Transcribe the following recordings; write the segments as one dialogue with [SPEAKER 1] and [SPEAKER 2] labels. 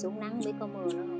[SPEAKER 1] Xuống nắng biết có mưa nữa không?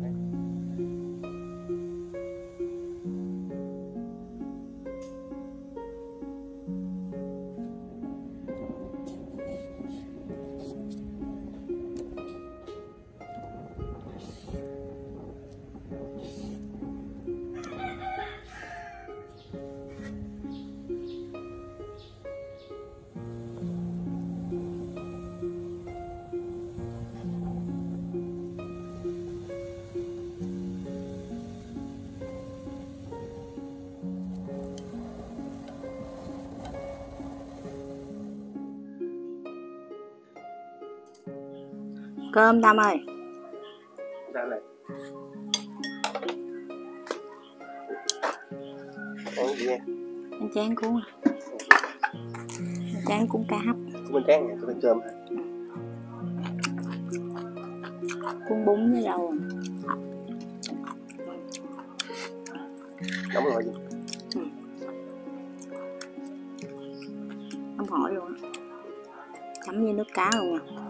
[SPEAKER 1] cơm Tâm ơi.
[SPEAKER 2] Ra này ăn gì nha
[SPEAKER 1] anh chán cuốn à. Anh chán cuốn cá hấp.
[SPEAKER 2] Của mình tráng nha mình cơm hả?
[SPEAKER 1] Cuốn bún với rau à.
[SPEAKER 2] nóng rồi gì
[SPEAKER 1] không hỏi luôn á. Chấm với nước cá luôn nha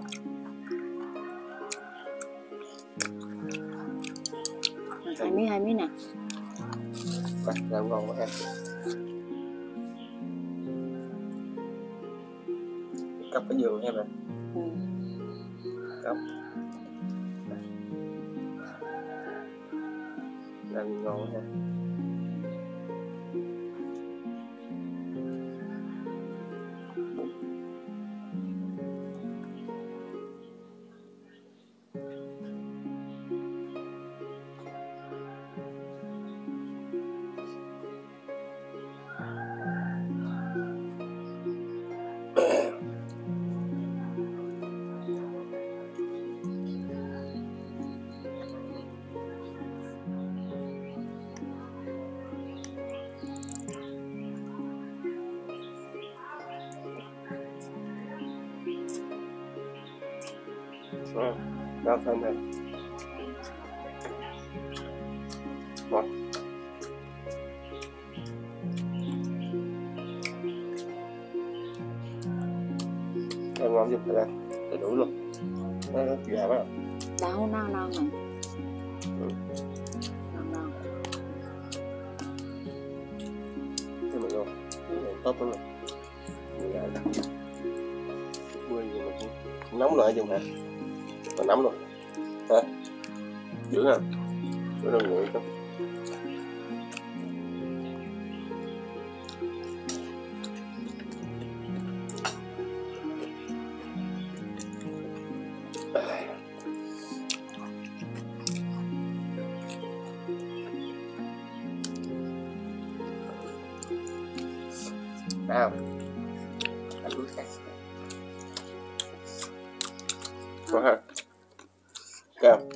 [SPEAKER 1] hai miếng hai miếng nè.
[SPEAKER 2] Rồi, làm ngon quá ha cặp cái giường nha bạn
[SPEAKER 1] ừ.
[SPEAKER 2] cặp làm ngon quá ha Đau thân này. Ngon. Ăn ngon giúp đây. Đầy đủ luôn. Nó nó gà quá.
[SPEAKER 1] đâu non non này
[SPEAKER 2] Ừ.
[SPEAKER 1] non non
[SPEAKER 2] Thế mà ngon. Tốt lắm rồi. Bươi gì mà cũng nóng lại chừng hả? Mà nóng rồi. ha Dữ hả? Bữa đâu nguội không? Nào. Ăn chút khác. Có hả? go.